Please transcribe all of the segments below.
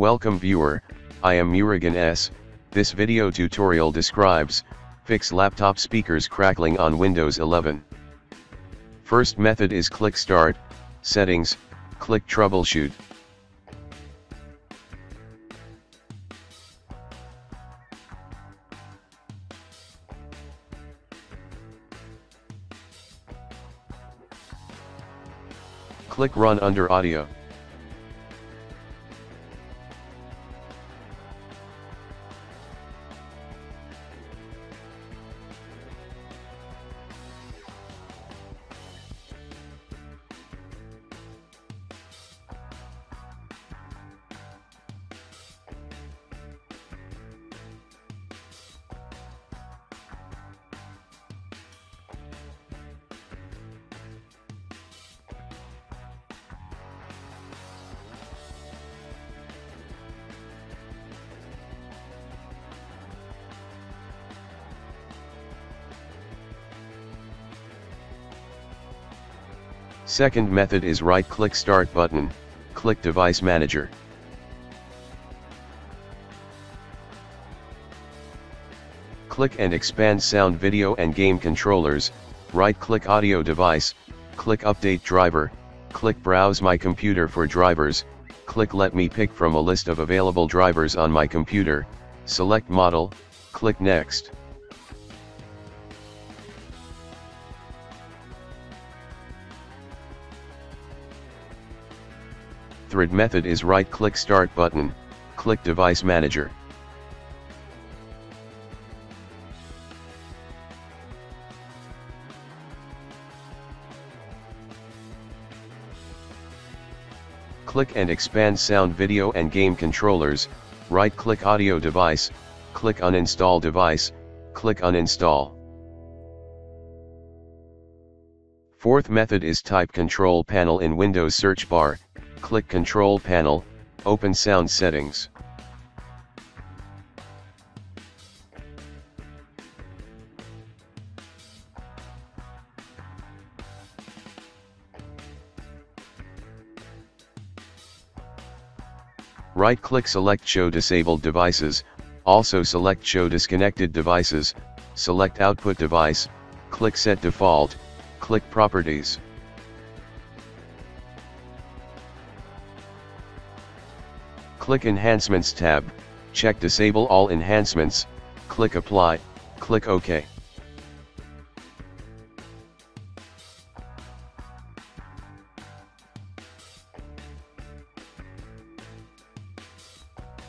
Welcome viewer, I am Murugan S. This video tutorial describes, fix laptop speakers crackling on Windows 11. First method is click Start, Settings, click Troubleshoot. Click Run under Audio. Second method is right-click Start button, click Device Manager. Click and expand Sound Video and Game Controllers, right-click Audio Device, click Update Driver, click Browse My Computer for drivers, click Let me pick from a list of available drivers on my computer, select Model, click Next. Third method is right-click Start button, click Device Manager. Click and expand Sound Video and Game Controllers, right-click Audio Device, click Uninstall Device, click Uninstall. Fourth method is type Control Panel in Windows search bar, click Control Panel, open Sound Settings. Right-click Select Show Disabled Devices, also select Show Disconnected Devices, select Output Device, click Set Default, click Properties. Click Enhancements tab, check Disable all enhancements, click Apply, click OK.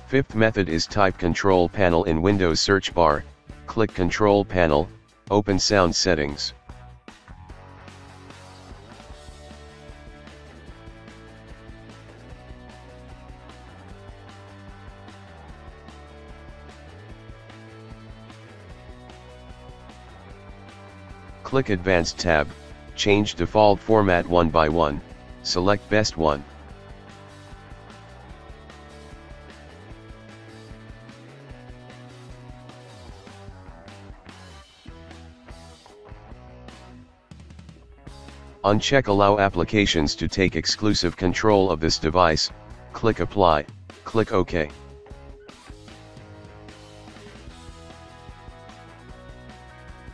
Fifth method is type Control Panel in Windows search bar, click Control Panel, open Sound Settings. Click Advanced tab, change default format one by one, select best one. Uncheck Allow applications to take exclusive control of this device, click Apply, click OK.